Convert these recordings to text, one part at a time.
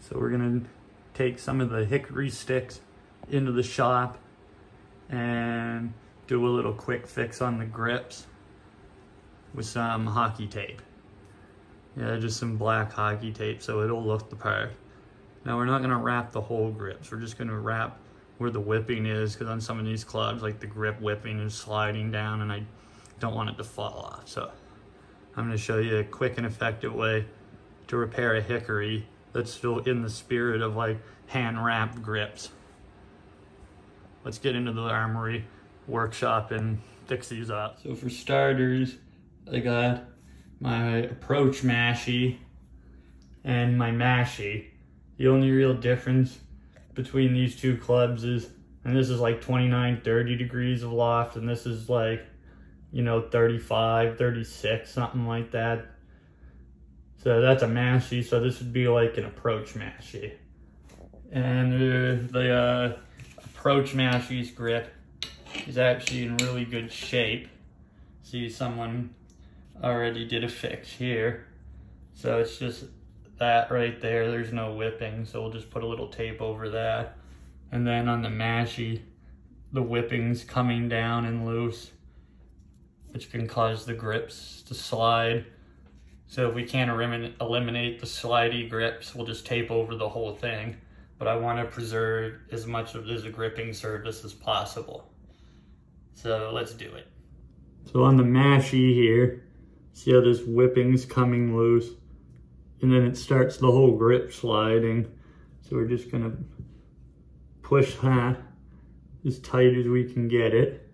So we're gonna take some of the hickory sticks into the shop and do a little quick fix on the grips with some hockey tape. Yeah, just some black hockey tape so it'll look the part. Now we're not gonna wrap the whole grips. We're just gonna wrap where the whipping is because on some of these clubs, like the grip whipping is sliding down and I don't want it to fall off. So I'm gonna show you a quick and effective way to repair a hickory that's still in the spirit of like hand wrapped grips. Let's get into the armory workshop and fix these up. So for starters, I got my approach mashie and my mashie. The only real difference between these two clubs is, and this is like 29, 30 degrees of loft, and this is like, you know, 35, 36, something like that. So that's a mashie, so this would be like an approach mashie. And the uh, approach mashie's grip is actually in really good shape. See, someone already did a fix here. So it's just that right there. There's no whipping, so we'll just put a little tape over that. And then on the mashie, the whipping's coming down and loose, which can cause the grips to slide. So if we can't eliminate the slidey grips, we'll just tape over the whole thing. But I want to preserve as much of this gripping surface as possible. So let's do it. So on the mashie here, see how this whipping's coming loose? and then it starts the whole grip sliding. So we're just gonna push that as tight as we can get it.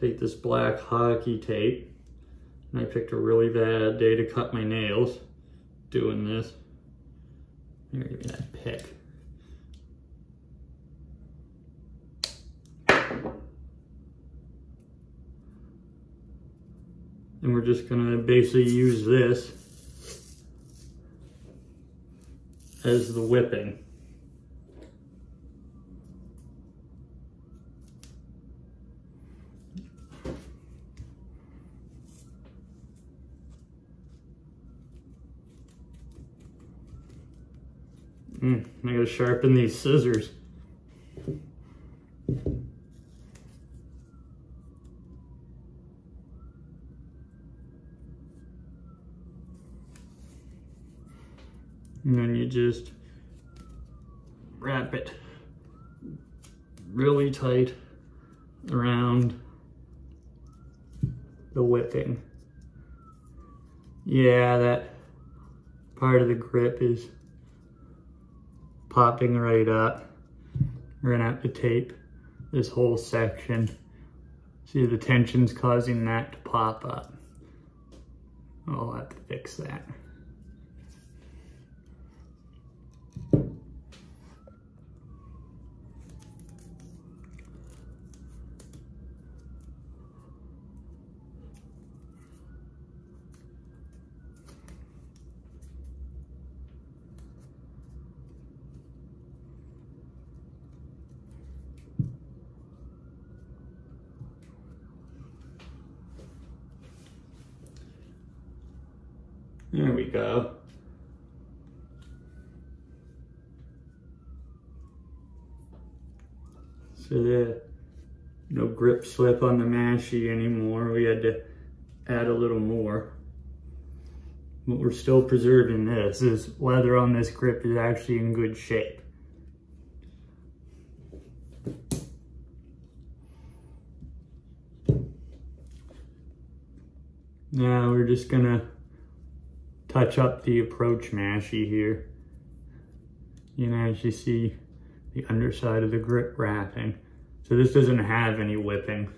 Take this black hockey tape, and I picked a really bad day to cut my nails doing this. Here, give me that pick. And we're just gonna basically use this as the whipping. I gotta sharpen these scissors. and then you just wrap it really tight around the whipping. Yeah, that part of the grip is popping right up. We're gonna have to tape this whole section. See the tension's causing that to pop up. I'll have to fix that. Go. So the no grip slip on the mashie anymore. We had to add a little more. But we're still preserving this. This leather on this grip is actually in good shape. Now we're just gonna touch up the approach mashie here. You can actually see the underside of the grip wrapping. So this doesn't have any whipping.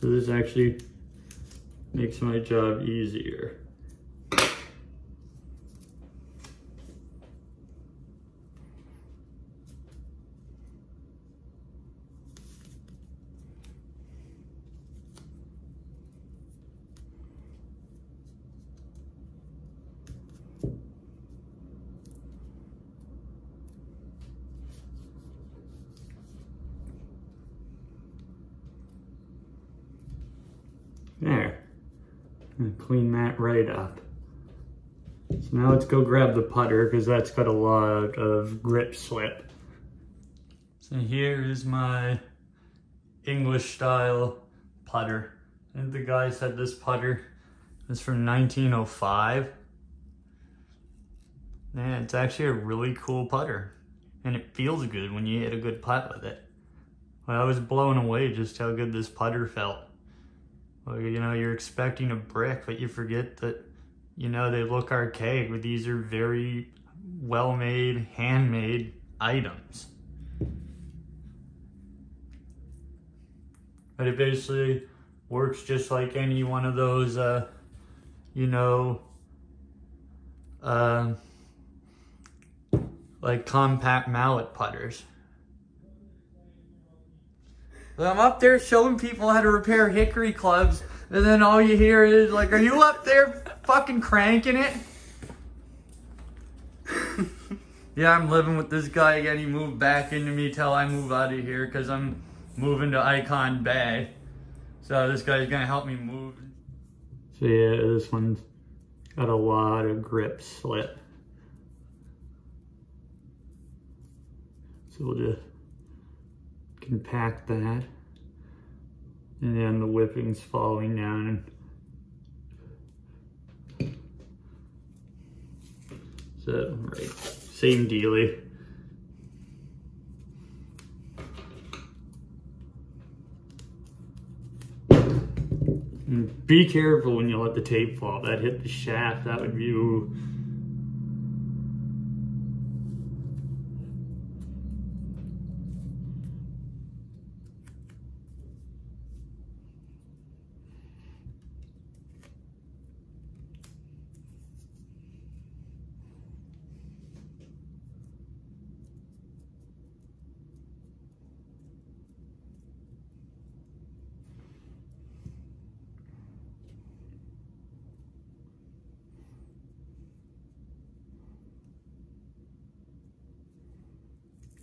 So this actually makes my job easier. And clean that right up. So now let's go grab the putter because that's got a lot of grip slip. So here is my English style putter. And the guy said this putter is from 1905. And it's actually a really cool putter. And it feels good when you hit a good putt with it. Well, I was blown away just how good this putter felt. Well, you know, you're expecting a brick, but you forget that, you know, they look archaic, but these are very well-made, handmade items. But it basically works just like any one of those, uh, you know, uh, like compact mallet putters. I'm up there showing people how to repair hickory clubs, and then all you hear is like, are you up there fucking cranking it? yeah, I'm living with this guy again. He moved back into me till I move out of here because I'm moving to Icon Bay. So this guy's gonna help me move. So yeah, this one's got a lot of grip slip. So we'll just compact that. And then the whipping's falling down. So, right, same dealie. And be careful when you let the tape fall. That hit the shaft, that would be, ooh.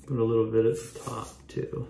Put a little bit the top too.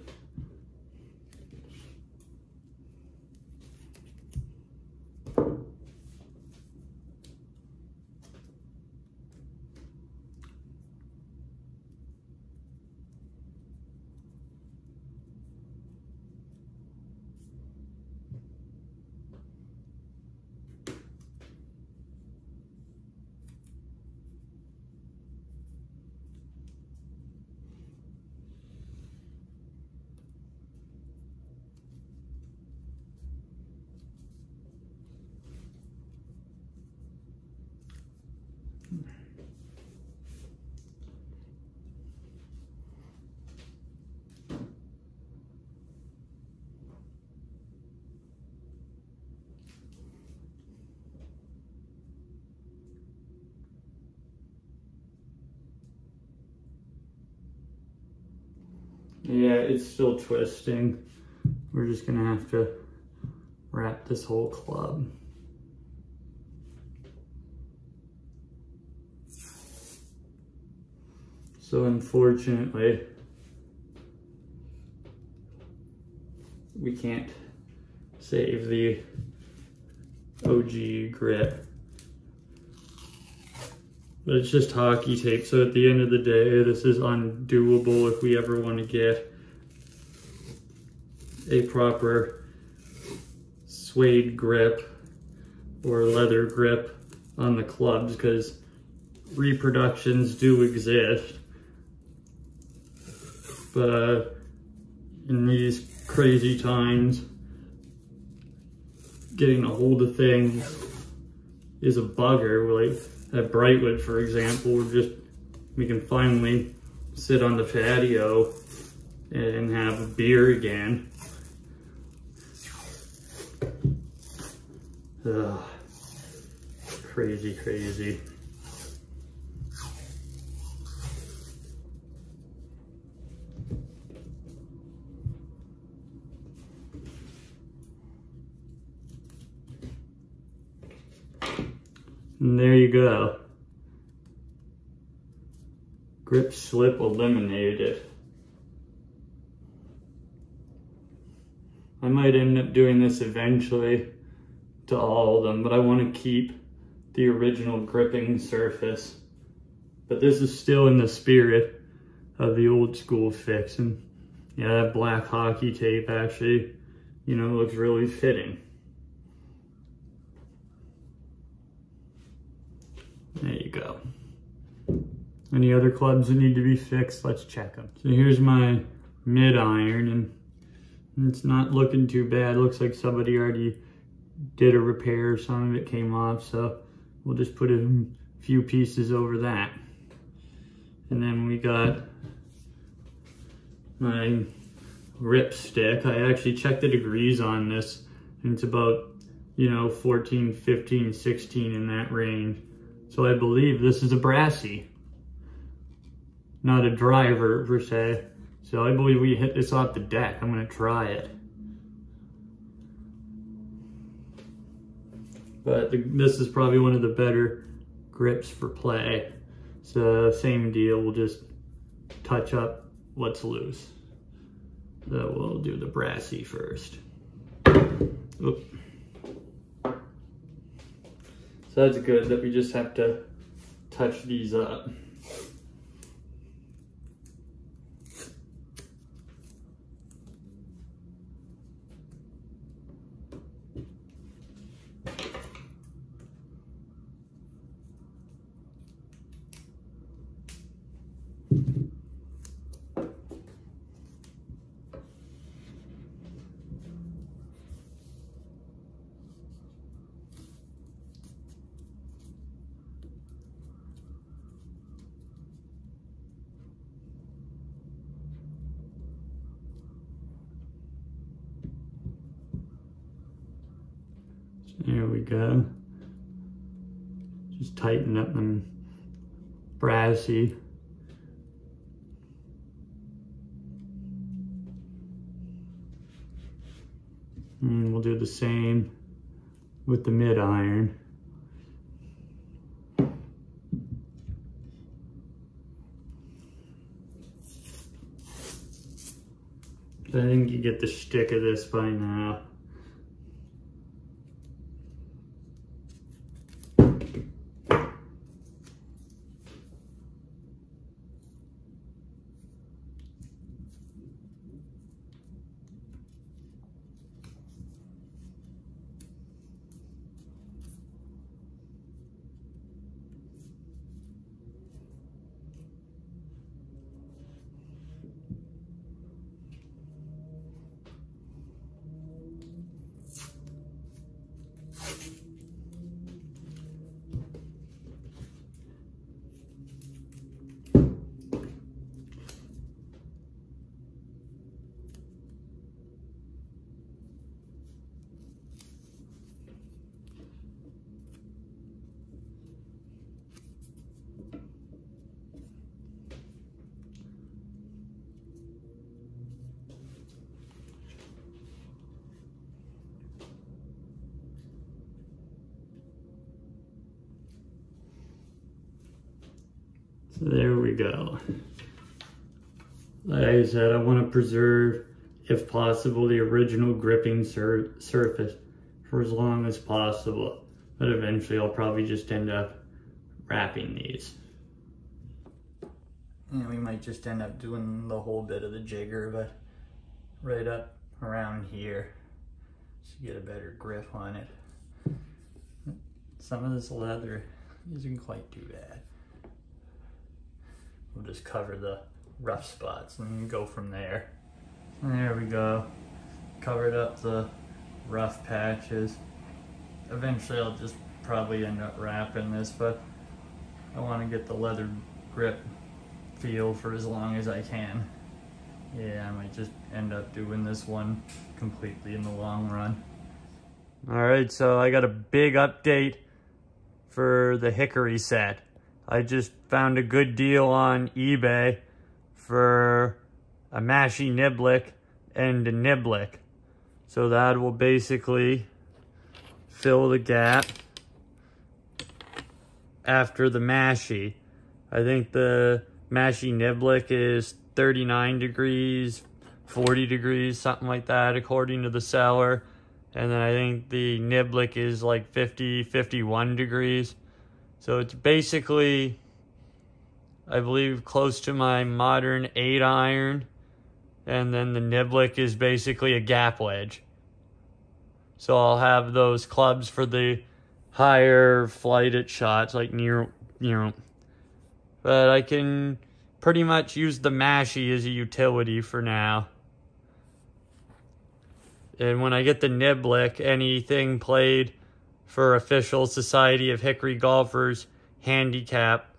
Yeah, it's still twisting. We're just gonna have to wrap this whole club. So unfortunately, we can't save the OG grip. But it's just hockey tape, so at the end of the day, this is undoable if we ever want to get a proper suede grip or leather grip on the clubs because reproductions do exist. But uh, in these crazy times, getting a hold of things is a bugger. Like at Brightwood, for example, we're just, we can finally sit on the patio and have a beer again. Ugh. Crazy, crazy. And there you go. Grip slip eliminated. I might end up doing this eventually to all of them, but I want to keep the original gripping surface. But this is still in the spirit of the old school fix. And yeah, that black hockey tape actually, you know, looks really fitting. There you go. Any other clubs that need to be fixed, let's check them. So here's my mid iron and it's not looking too bad. Looks like somebody already did a repair. Some of it came off, so we'll just put a few pieces over that. And then we got my rip stick. I actually checked the degrees on this and it's about, you know, 14, 15, 16 in that range. So I believe this is a brassy, not a driver per se. So I believe we hit this off the deck. I'm gonna try it. But the, this is probably one of the better grips for play. So same deal, we'll just touch up what's loose. So we'll do the brassy first. Oop. So that's good that we just have to touch these up. There we go. Just tighten up them brassy. And we'll do the same with the mid iron. I think you get the stick of this by now. There we go. Like I said, I want to preserve, if possible, the original gripping sur surface for as long as possible. But eventually I'll probably just end up wrapping these. And we might just end up doing the whole bit of the jigger, but right up around here to get a better grip on it. Some of this leather isn't quite too bad. We'll just cover the rough spots and go from there. There we go. Covered up the rough patches. Eventually I'll just probably end up wrapping this, but I want to get the leather grip feel for as long as I can. Yeah, I might just end up doing this one completely in the long run. All right, so I got a big update for the hickory set. I just found a good deal on eBay for a Mashie Niblick and a Niblick. So that will basically fill the gap after the Mashie. I think the Mashie Niblick is 39 degrees, 40 degrees, something like that, according to the seller. And then I think the Niblick is like 50, 51 degrees. So it's basically, I believe, close to my modern 8 iron. And then the Niblick is basically a gap wedge. So I'll have those clubs for the higher flighted shots, like near, know. But I can pretty much use the Mashie as a utility for now. And when I get the Niblick, anything played for official Society of Hickory Golfers handicap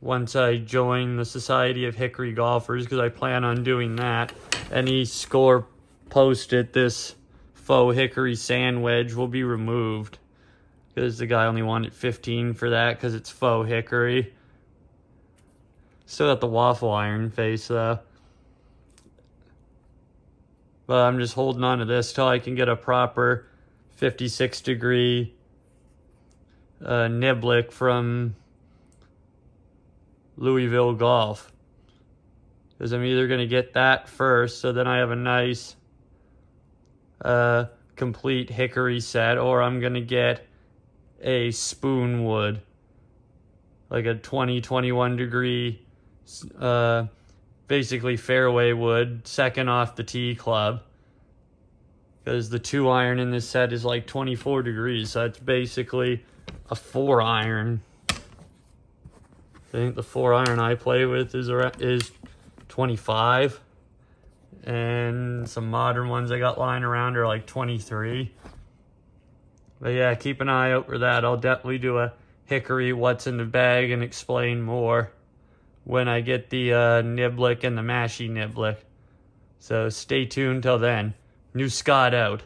once I join the Society of Hickory Golfers because I plan on doing that. Any score posted this faux hickory sand wedge will be removed because the guy only wanted 15 for that because it's faux hickory. Still got the waffle iron face though. But I'm just holding on to this till I can get a proper 56 degree uh, Niblick from Louisville Golf. Because I'm either going to get that first, so then I have a nice uh, complete hickory set, or I'm going to get a spoon wood. Like a 20, 21 degree uh, basically fairway wood, second off the tee club. Because the two iron in this set is like 24 degrees, so it's basically a four iron. I think the four iron I play with is around, is 25. And some modern ones I got lying around are like 23. But yeah, keep an eye out for that. I'll definitely do a hickory what's in the bag and explain more when I get the uh, Niblick and the Mashie Niblick. So stay tuned till then. New Scott out.